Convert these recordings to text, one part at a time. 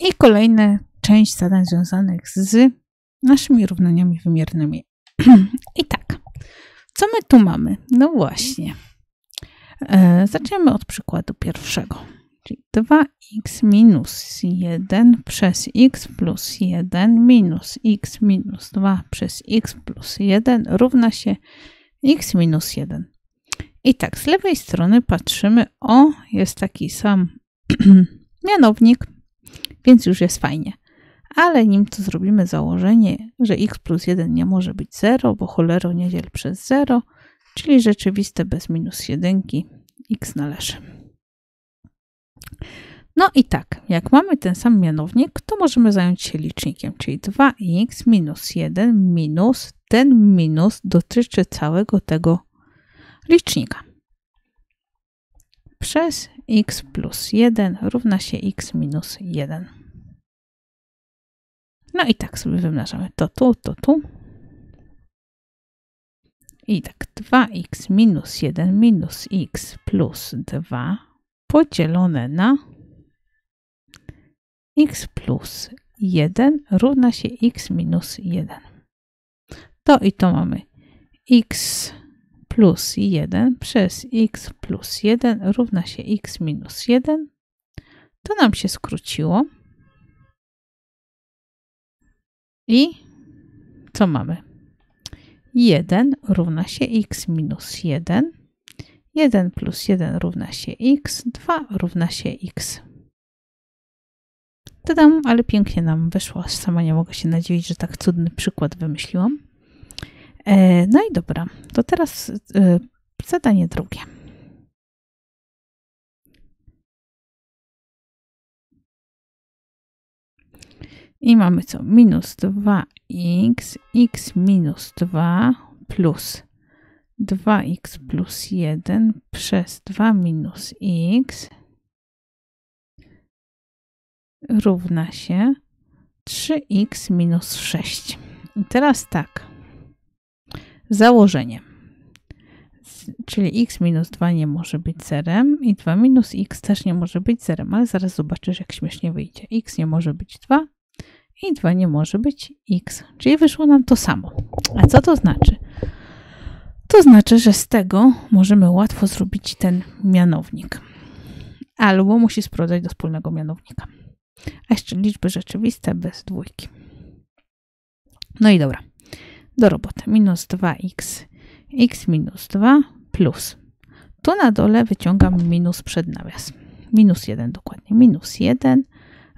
I kolejna część zadań związanych z naszymi równaniami wymiernymi. I tak, co my tu mamy? No właśnie. E, zaczniemy od przykładu pierwszego. Czyli 2x minus 1 przez x plus 1 minus x minus 2 przez x plus 1 równa się x minus 1. I tak, z lewej strony patrzymy, o, jest taki sam mianownik, więc już jest fajnie. Ale nim to zrobimy założenie, że x plus 1 nie może być 0, bo cholero nie dziel przez 0, czyli rzeczywiste bez minus 1 x należy. No i tak, jak mamy ten sam mianownik, to możemy zająć się licznikiem, czyli 2x minus 1 minus ten minus dotyczy całego tego licznika. Przez x plus 1 równa się x minus 1. No i tak sobie wymnażamy to tu, to tu. I tak 2x minus 1 minus x plus 2 podzielone na x plus 1 równa się x minus 1. To i to mamy x plus 1 przez x plus 1 równa się x minus 1. To nam się skróciło. I co mamy? 1 równa się x minus 1. 1 plus 1 równa się x. 2 równa się x. Tadam, ale pięknie nam wyszło. Sama nie mogę się nadziwić, że tak cudny przykład wymyśliłam. E, no i dobra, to teraz e, zadanie drugie. I mamy co? Minus 2x, x minus 2 plus 2x plus 1 przez 2 minus x równa się 3x minus 6. I teraz tak. Założenie. Czyli x minus 2 nie może być zerem i 2 minus x też nie może być zerem, ale zaraz zobaczysz, jak śmiesznie wyjdzie. x nie może być 2 i 2 nie może być x, czyli wyszło nam to samo. A co to znaczy? To znaczy, że z tego możemy łatwo zrobić ten mianownik. Albo musi sprowadzać do wspólnego mianownika. A jeszcze liczby rzeczywiste bez dwójki. No i dobra do roboty. Minus 2x, x minus 2 plus. Tu na dole wyciągam minus przed nawias. Minus 1 dokładnie. Minus 1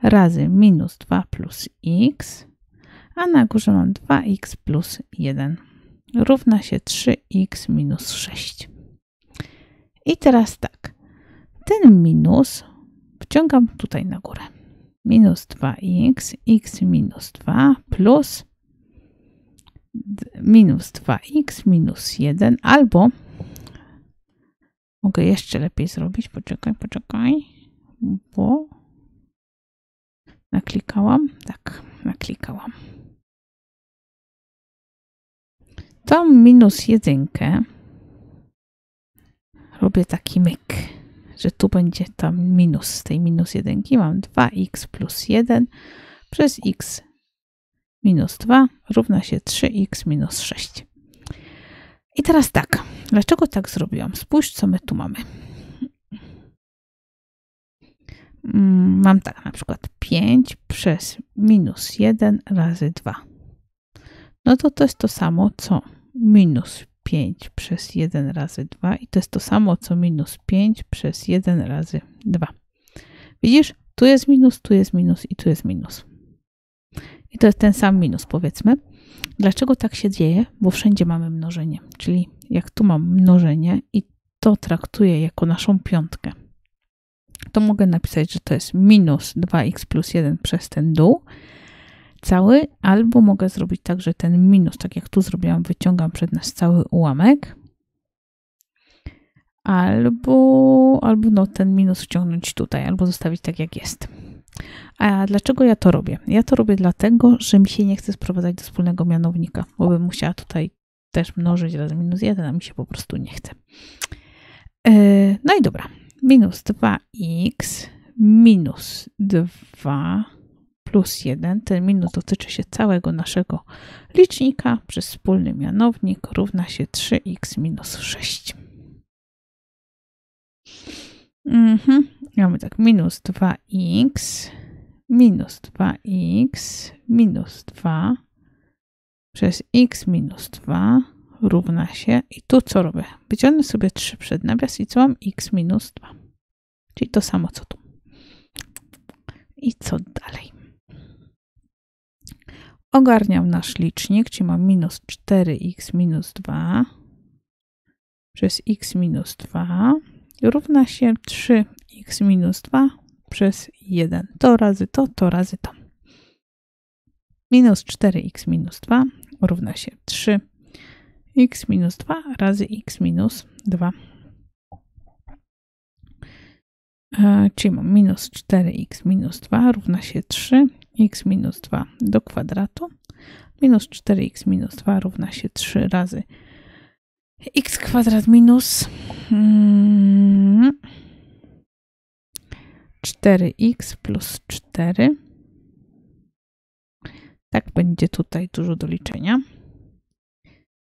razy minus 2 plus x, a na górze mam 2x plus 1 równa się 3x minus 6. I teraz tak, ten minus wciągam tutaj na górę. Minus 2x, x minus 2 plus minus 2x minus 1 albo mogę jeszcze lepiej zrobić, poczekaj, poczekaj, bo naklikałam, tak, naklikałam. Tą minus jedynkę robię taki myk, że tu będzie tam minus z tej minus jedynki. Mam 2x plus 1 przez x minus 2 równa się 3x minus 6. I teraz tak, dlaczego tak zrobiłam? Spójrz, co my tu mamy. Mm, mam tak, na przykład 5 przez minus 1 razy 2. No to to jest to samo, co minus 5 przez 1 razy 2 i to jest to samo, co minus 5 przez 1 razy 2. Widzisz? Tu jest minus, tu jest minus i tu jest minus. I to jest ten sam minus, powiedzmy. Dlaczego tak się dzieje? Bo wszędzie mamy mnożenie. Czyli jak tu mam mnożenie i to traktuję jako naszą piątkę, to mogę napisać, że to jest minus 2x plus 1 przez ten dół cały, albo mogę zrobić tak, że ten minus, tak jak tu zrobiłam, wyciągam przed nas cały ułamek, albo, albo no, ten minus wciągnąć tutaj, albo zostawić tak, jak jest. A dlaczego ja to robię? Ja to robię dlatego, że mi się nie chce sprowadzać do wspólnego mianownika, bo bym musiała tutaj też mnożyć razy minus 1, a mi się po prostu nie chce. E, no i dobra. Minus 2x minus 2 plus 1. Ten minus dotyczy się całego naszego licznika przez wspólny mianownik równa się 3x minus 6. Mhm. Mamy tak, minus 2x, minus 2x, minus 2 przez x minus 2 równa się, i tu co robię? Wyciągnę sobie 3 przed nawias i co mam? x minus 2. Czyli to samo co tu. I co dalej? Ogarniam nasz licznik, czyli mam minus 4x minus 2 przez x minus 2 równa się 3x minus 2 przez 1. To razy to, to razy to. Minus 4x minus 2 równa się 3x minus 2 razy x minus 2. E, czyli mam minus 4x minus 2 równa się 3x minus 2 do kwadratu. Minus 4x minus 2 równa się 3 razy x kwadrat minus mm, 4x plus 4. Tak będzie tutaj dużo do liczenia.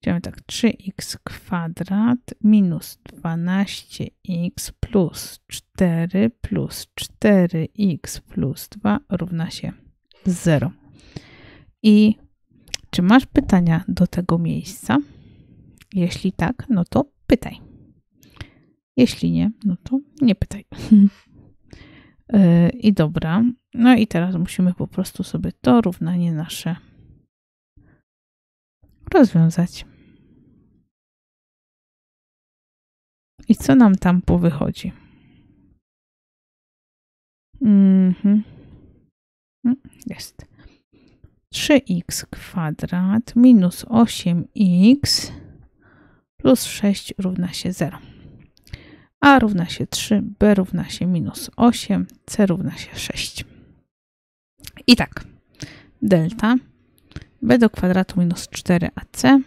Mamy tak 3x kwadrat minus 12x plus 4 plus 4x plus 2 równa się 0. I czy masz pytania do tego miejsca? Jeśli tak, no to pytaj. Jeśli nie, no to nie pytaj. I dobra. No i teraz musimy po prostu sobie to równanie nasze rozwiązać. I co nam tam powychodzi? Mhm. Jest. 3x kwadrat minus 8x plus 6 równa się 0. a równa się 3, b równa się minus 8, c równa się 6. I tak, delta. B do kwadratu minus 4ac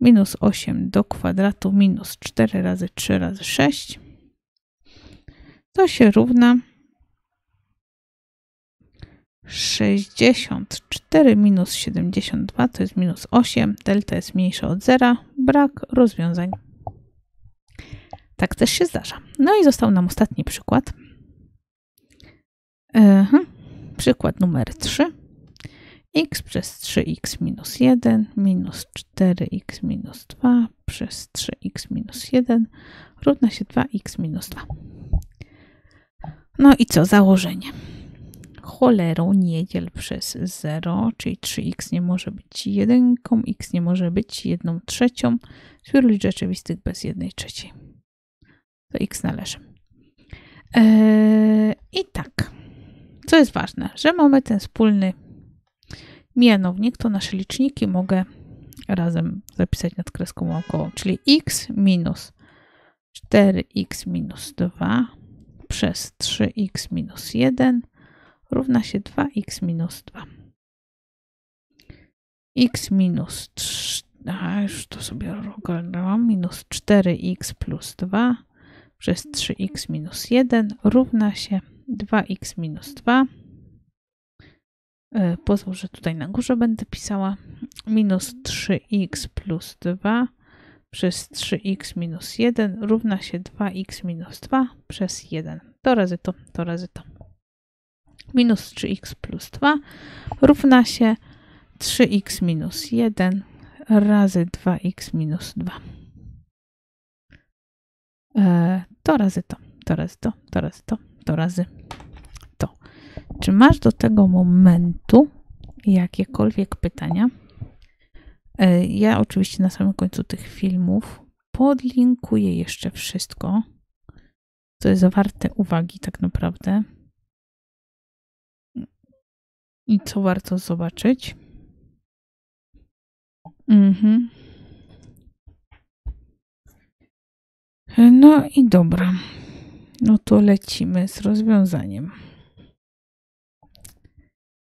minus 8 do kwadratu minus 4 razy 3 razy 6 to się równa 64 minus 72 to jest minus 8, delta jest mniejsza od 0, brak rozwiązań. Tak też się zdarza. No i został nam ostatni przykład. Aha. Przykład numer 3. x przez 3x minus 1 minus 4x minus 2 przez 3x minus 1 równa się 2x minus 2. No i co? Założenie cholerą nie dziel przez 0, czyli 3x nie może być jedynką, x nie może być jedną trzecią wśród liczb rzeczywistych bez jednej trzeciej. To x należy. Eee, I tak, co jest ważne, że mamy ten wspólny mianownik, to nasze liczniki mogę razem zapisać nad kreską łamkową, czyli x minus 4x minus 2 przez 3x minus 1 równa się 2x minus 2. x minus 3, a już to sobie ogarnęłam, minus 4x plus 2 przez 3x minus 1 równa się 2x minus 2. E, pozwól, że tutaj na górze będę pisała minus 3x plus 2 przez 3x minus 1 równa się 2x minus 2 przez 1. To razy to, to razy to minus 3x plus 2 równa się 3x minus 1 razy 2x minus 2. To razy to, to razy to, to razy to, to razy to. Czy masz do tego momentu jakiekolwiek pytania? E, ja oczywiście na samym końcu tych filmów podlinkuję jeszcze wszystko, co jest warte uwagi tak naprawdę. I co warto zobaczyć? Mhm. No i dobra. No to lecimy z rozwiązaniem.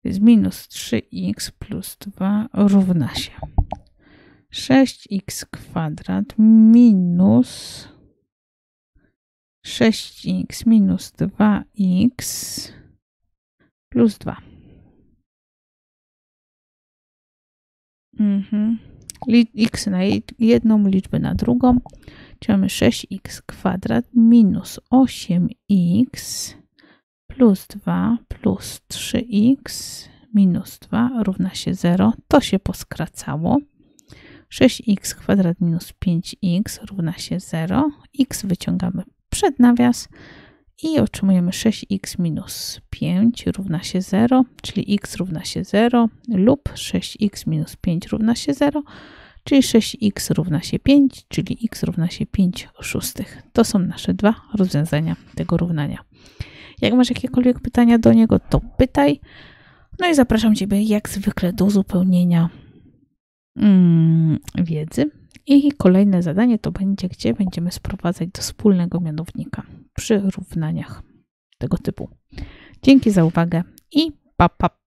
To jest minus 3x plus 2 równa się 6x kwadrat minus 6x minus 2x plus 2. Mhm. X na jedną liczbę na drugą. Czyli mamy 6x kwadrat minus 8x plus 2 plus 3x minus 2 równa się 0. To się poskracało. 6x kwadrat minus 5x równa się 0. x wyciągamy przed nawias i otrzymujemy 6x minus 5 równa się 0, czyli x równa się 0 lub 6x minus 5 równa się 0, czyli 6x równa się 5, czyli x równa się 5 szóstych. To są nasze dwa rozwiązania tego równania. Jak masz jakiekolwiek pytania do niego, to pytaj. No i zapraszam Ciebie jak zwykle do uzupełnienia mm, wiedzy. I kolejne zadanie to będzie, gdzie będziemy sprowadzać do wspólnego mianownika przy równaniach tego typu. Dzięki za uwagę i pa pa!